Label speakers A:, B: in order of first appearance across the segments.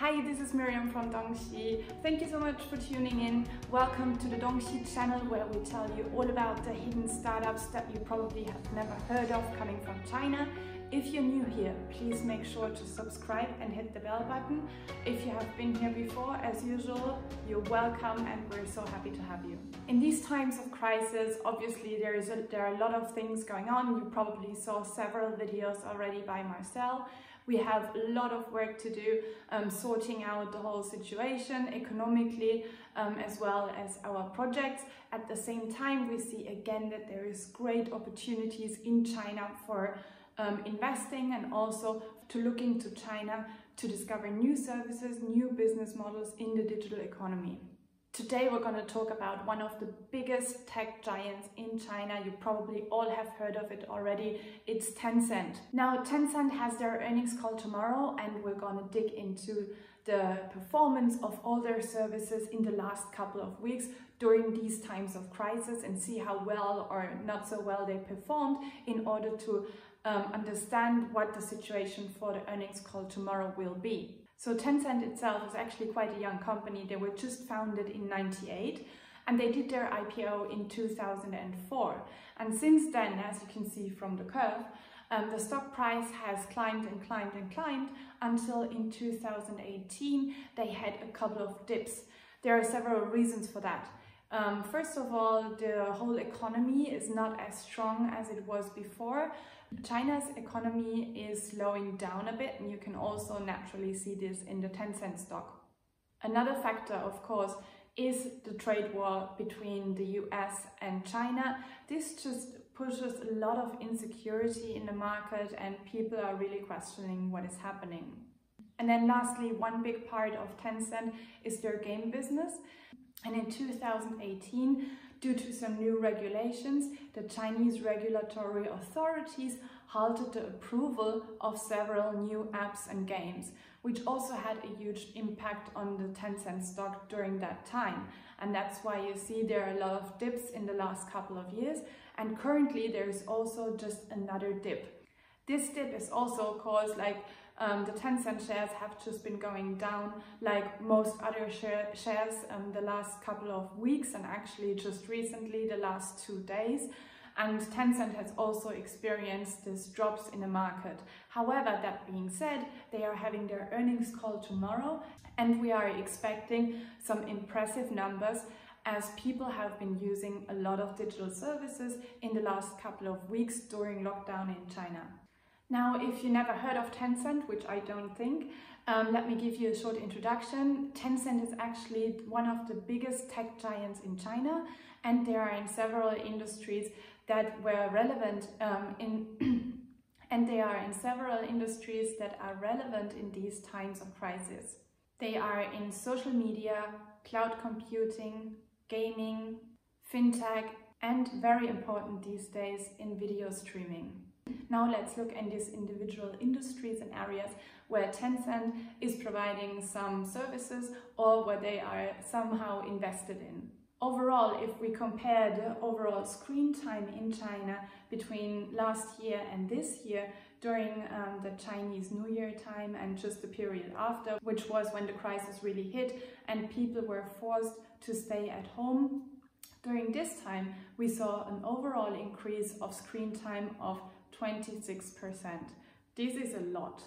A: Hi, this is Miriam from Dongxi. Thank you so much for tuning in. Welcome to the Dongxi channel where we tell you all about the hidden startups that you probably have never heard of coming from China. If you're new here, please make sure to subscribe and hit the bell button. If you have been here before, as usual, you're welcome and we're so happy to have you. In these times of crisis, obviously there, is a, there are a lot of things going on. You probably saw several videos already by Marcel. We have a lot of work to do um, sorting out the whole situation economically um, as well as our projects. At the same time, we see again that there is great opportunities in China for um, investing and also to look into China to discover new services, new business models in the digital economy. Today we're going to talk about one of the biggest tech giants in China. You probably all have heard of it already. It's Tencent. Now Tencent has their earnings call tomorrow and we're going to dig into the performance of all their services in the last couple of weeks during these times of crisis and see how well or not so well they performed in order to um, understand what the situation for the earnings call tomorrow will be. So Tencent itself is actually quite a young company. They were just founded in 98 and they did their IPO in 2004. And since then, as you can see from the curve, um, the stock price has climbed and climbed and climbed until in 2018 they had a couple of dips. There are several reasons for that. Um, first of all, the whole economy is not as strong as it was before. China's economy is slowing down a bit and you can also naturally see this in the Tencent stock. Another factor, of course, is the trade war between the US and China. This just pushes a lot of insecurity in the market and people are really questioning what is happening. And then lastly, one big part of Tencent is their game business. And in 2018, due to some new regulations, the Chinese regulatory authorities halted the approval of several new apps and games, which also had a huge impact on the Tencent stock during that time. And that's why you see there are a lot of dips in the last couple of years. And currently there is also just another dip. This dip is also caused like um, the Tencent shares have just been going down like most other share shares um, the last couple of weeks and actually just recently the last two days. And Tencent has also experienced these drops in the market. However, that being said, they are having their earnings call tomorrow and we are expecting some impressive numbers as people have been using a lot of digital services in the last couple of weeks during lockdown in China. Now, if you never heard of Tencent, which I don't think, um, let me give you a short introduction. Tencent is actually one of the biggest tech giants in China, and they are in several industries that were relevant um, in and they are in several industries that are relevant in these times of crisis. They are in social media, cloud computing, gaming, fintech, and very important these days in video streaming. Now let's look at these individual industries and areas where Tencent is providing some services or where they are somehow invested in. Overall, if we compare the overall screen time in China between last year and this year during um, the Chinese New Year time and just the period after, which was when the crisis really hit and people were forced to stay at home, during this time we saw an overall increase of screen time of 26%. This is a lot.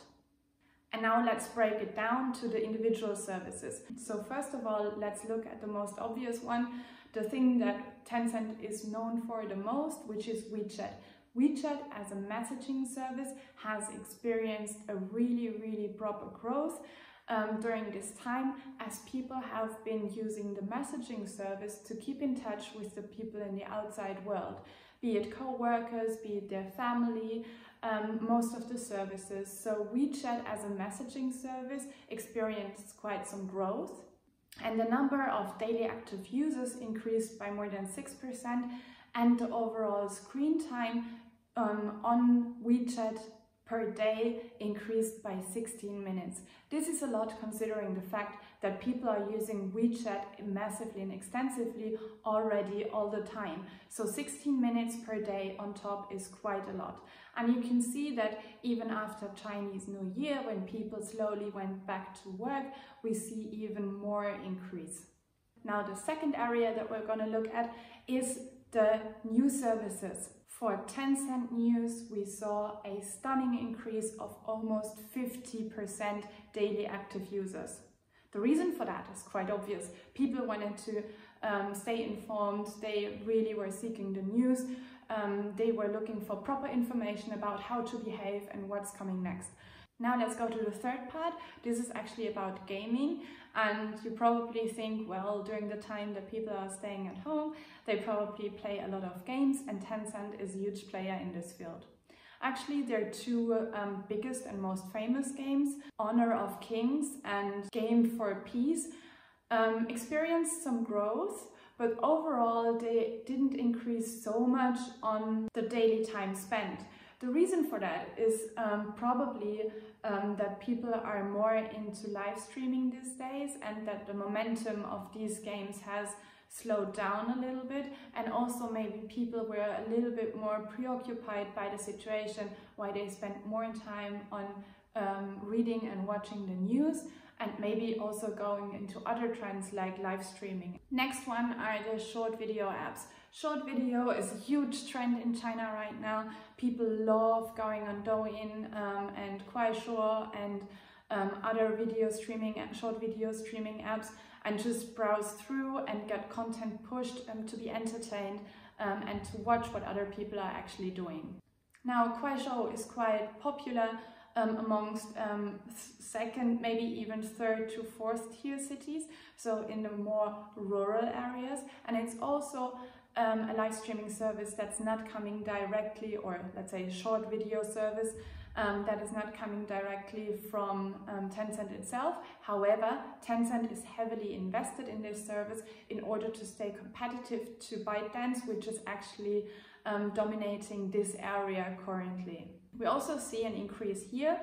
A: And now let's break it down to the individual services. So first of all, let's look at the most obvious one, the thing that Tencent is known for the most, which is WeChat. WeChat as a messaging service has experienced a really, really proper growth um, during this time as people have been using the messaging service to keep in touch with the people in the outside world be it co-workers, be it their family, um, most of the services. So WeChat as a messaging service experienced quite some growth and the number of daily active users increased by more than 6% and the overall screen time um, on WeChat per day increased by 16 minutes. This is a lot considering the fact that people are using WeChat massively and extensively already all the time. So 16 minutes per day on top is quite a lot. And you can see that even after Chinese New Year, when people slowly went back to work, we see even more increase. Now the second area that we're going to look at is the new services. For Tencent News, we saw a stunning increase of almost 50% daily active users. The reason for that is quite obvious. People wanted to um, stay informed, they really were seeking the news, um, they were looking for proper information about how to behave and what's coming next. Now let's go to the third part. This is actually about gaming and you probably think, well, during the time that people are staying at home, they probably play a lot of games and Tencent is a huge player in this field. Actually, their two um, biggest and most famous games, Honor of Kings and Game for Peace, um, experienced some growth, but overall they didn't increase so much on the daily time spent. The reason for that is um, probably um, that people are more into live streaming these days and that the momentum of these games has slowed down a little bit and also maybe people were a little bit more preoccupied by the situation why they spent more time on um, reading and watching the news and maybe also going into other trends like live streaming. Next one are the short video apps. Short video is a huge trend in China right now. People love going on Douyin um, and Kuaishou and um, other video streaming and short video streaming apps and just browse through and get content pushed um, to be entertained um, and to watch what other people are actually doing. Now Kuaishou is quite popular um, amongst um, second, maybe even third to fourth tier cities, so in the more rural areas. And it's also um, a live streaming service that's not coming directly, or let's say a short video service um, that is not coming directly from um, Tencent itself. However, Tencent is heavily invested in this service in order to stay competitive to ByteDance, which is actually um, dominating this area currently. We also see an increase here.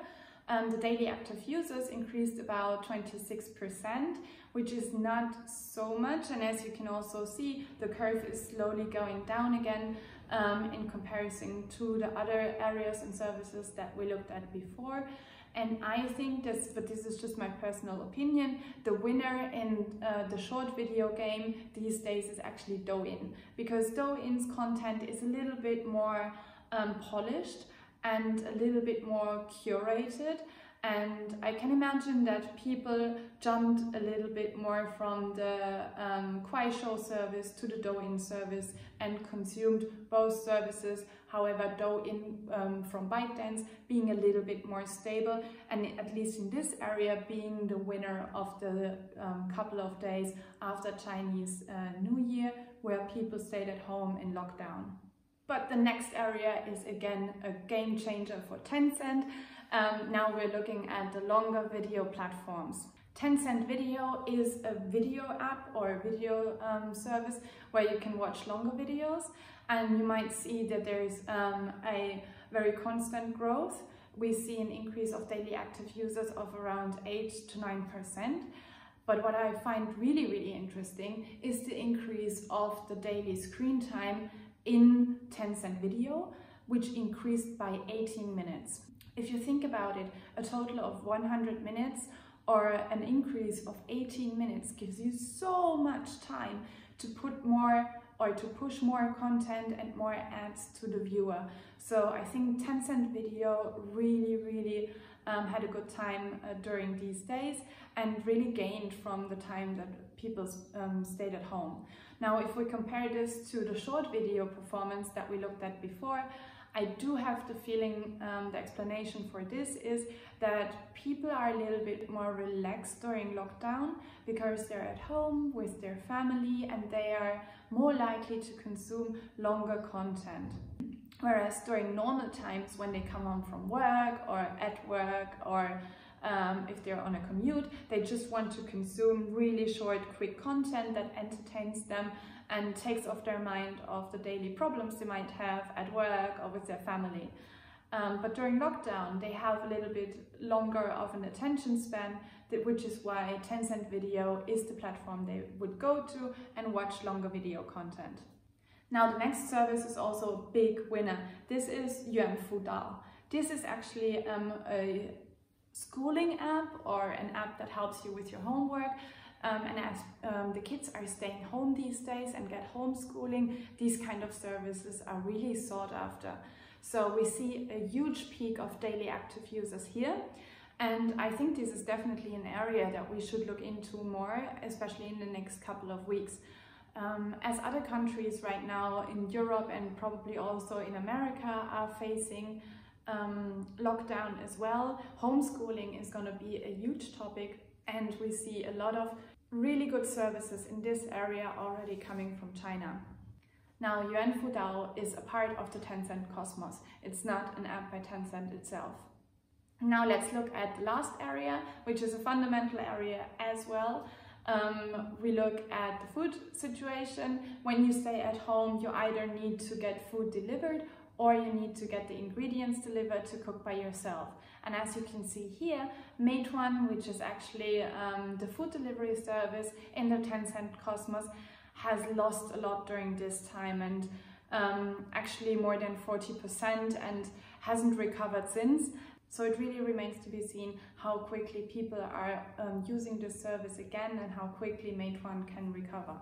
A: Um, the daily active users increased about 26%, which is not so much. And as you can also see, the curve is slowly going down again um, in comparison to the other areas and services that we looked at before. And I think this, but this is just my personal opinion, the winner in uh, the short video game these days is actually Douyin because Douyin's content is a little bit more um, polished and a little bit more curated and I can imagine that people jumped a little bit more from the um, Kuaishou service to the Douyin service and consumed both services. However, Douyin um, from ByteDance being a little bit more stable and at least in this area being the winner of the um, couple of days after Chinese uh, New Year where people stayed at home in lockdown. But the next area is again a game changer for Tencent. Um, now we're looking at the longer video platforms. Tencent Video is a video app or a video um, service where you can watch longer videos and you might see that there is um, a very constant growth. We see an increase of daily active users of around 8 to 9%. But what I find really, really interesting is the increase of the daily screen time in Tencent Video, which increased by 18 minutes. If you think about it, a total of 100 minutes or an increase of 18 minutes gives you so much time to put more or to push more content and more ads to the viewer. So I think Tencent Video really, really um, had a good time uh, during these days and really gained from the time that people um, stayed at home. Now, if we compare this to the short video performance that we looked at before, I do have the feeling um, the explanation for this is that people are a little bit more relaxed during lockdown because they're at home with their family and they are more likely to consume longer content. Whereas during normal times when they come home from work or at work or um, if they're on a commute, they just want to consume really short, quick content that entertains them and takes off their mind of the daily problems they might have at work or with their family. Um, but during lockdown, they have a little bit longer of an attention span, which is why Tencent Video is the platform they would go to and watch longer video content. Now the next service is also a big winner. This is Yuan Fu Dao. This is actually um, a schooling app or an app that helps you with your homework. Um, and as um, the kids are staying home these days and get homeschooling, these kind of services are really sought after. So we see a huge peak of daily active users here. And I think this is definitely an area that we should look into more, especially in the next couple of weeks. Um, as other countries right now in Europe and probably also in America are facing um, lockdown as well, homeschooling is going to be a huge topic and we see a lot of really good services in this area already coming from China. Now, Yuan Fu Dao is a part of the Tencent Cosmos. It's not an app by Tencent itself. Now let's look at the last area, which is a fundamental area as well. Um, we look at the food situation. When you stay at home, you either need to get food delivered or you need to get the ingredients delivered to cook by yourself. And as you can see here, Meituan, which is actually um, the food delivery service in the Tencent Cosmos, has lost a lot during this time and um, actually more than 40% and hasn't recovered since. So it really remains to be seen how quickly people are um, using this service again and how quickly Meituan can recover.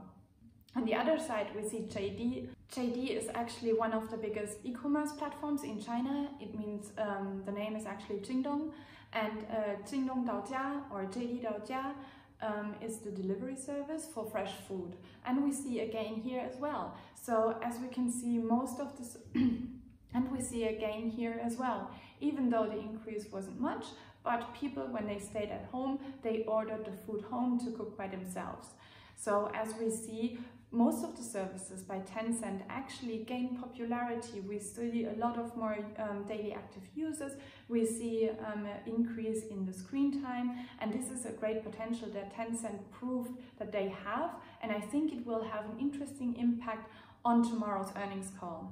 A: On the other side, we see JD. JD is actually one of the biggest e-commerce platforms in China. It means um, the name is actually Jingdong. And uh, Jingdong Daojia or JD Daojia um, is the delivery service for fresh food. And we see again here as well. So as we can see, most of this, and we see again here as well, even though the increase wasn't much, but people, when they stayed at home, they ordered the food home to cook by themselves. So as we see, most of the services by Tencent actually gain popularity. We see a lot of more um, daily active users. We see um, an increase in the screen time. And this is a great potential that Tencent proved that they have. And I think it will have an interesting impact on tomorrow's earnings call.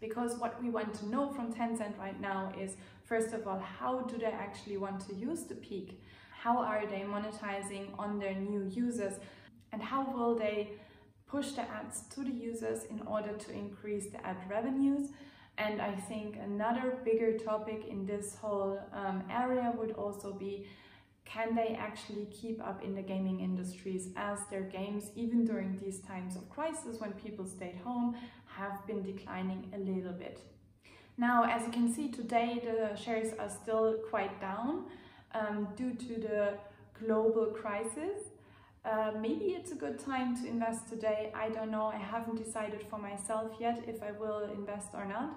A: Because what we want to know from Tencent right now is, first of all, how do they actually want to use the peak? How are they monetizing on their new users? And how will they push the ads to the users in order to increase the ad revenues. And I think another bigger topic in this whole um, area would also be can they actually keep up in the gaming industries as their games, even during these times of crisis when people stayed home, have been declining a little bit. Now, as you can see today, the shares are still quite down um, due to the global crisis. Uh, maybe it's a good time to invest today. I don't know. I haven't decided for myself yet if I will invest or not.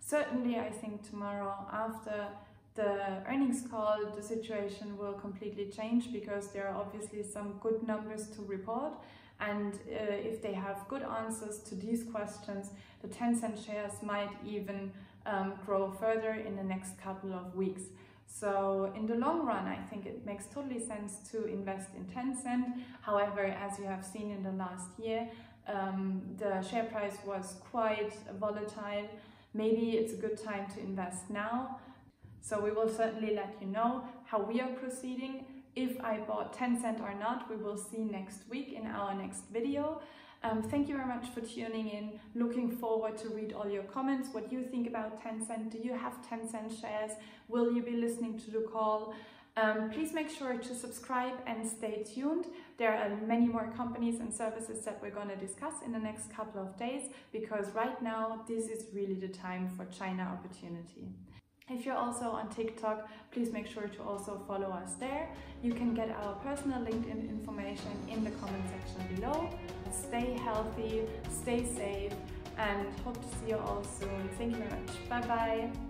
A: Certainly, I think tomorrow after the earnings call, the situation will completely change because there are obviously some good numbers to report. And uh, if they have good answers to these questions, the Tencent shares might even um, grow further in the next couple of weeks. So in the long run, I think it makes totally sense to invest in Tencent. However, as you have seen in the last year, um, the share price was quite volatile. Maybe it's a good time to invest now. So we will certainly let you know how we are proceeding. If I bought Tencent or not, we will see next week in our next video. Um, thank you very much for tuning in. Looking forward to read all your comments, what you think about Tencent. Do you have Tencent shares? Will you be listening to the call? Um, please make sure to subscribe and stay tuned. There are many more companies and services that we're going to discuss in the next couple of days because right now this is really the time for China opportunity. If you're also on TikTok, please make sure to also follow us there. You can get our personal LinkedIn information in the comment section below. Stay healthy, stay safe, and hope to see you all soon. Thank you very much. Bye bye.